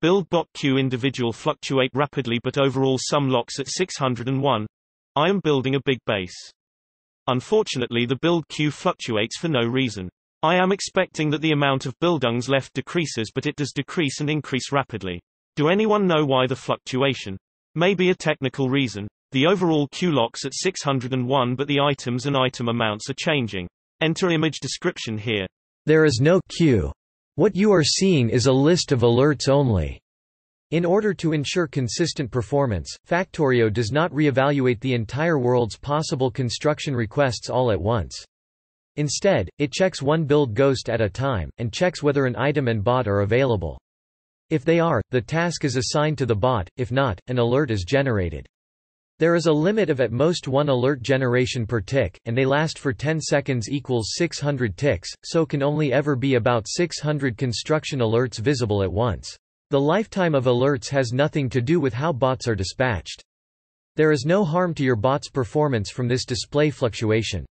Build bot queue individual fluctuate rapidly but overall sum locks at 601. I am building a big base. Unfortunately the build queue fluctuates for no reason. I am expecting that the amount of Bildungs left decreases but it does decrease and increase rapidly. Do anyone know why the fluctuation? Maybe a technical reason. The overall queue locks at 601 but the items and item amounts are changing. Enter image description here. There is no queue. What you are seeing is a list of alerts only. In order to ensure consistent performance, Factorio does not reevaluate the entire world's possible construction requests all at once. Instead, it checks one build ghost at a time, and checks whether an item and bot are available. If they are, the task is assigned to the bot, if not, an alert is generated. There is a limit of at most one alert generation per tick, and they last for 10 seconds equals 600 ticks, so can only ever be about 600 construction alerts visible at once. The lifetime of alerts has nothing to do with how bots are dispatched. There is no harm to your bot's performance from this display fluctuation.